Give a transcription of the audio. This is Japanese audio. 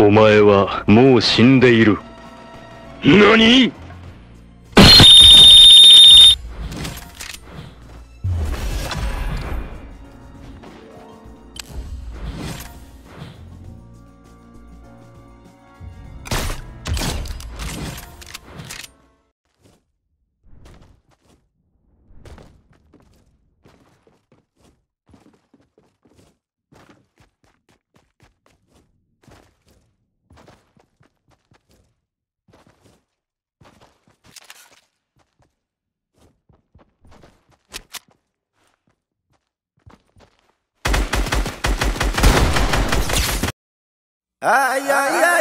お前はもう死んでいる。何？Ay, ay, ay.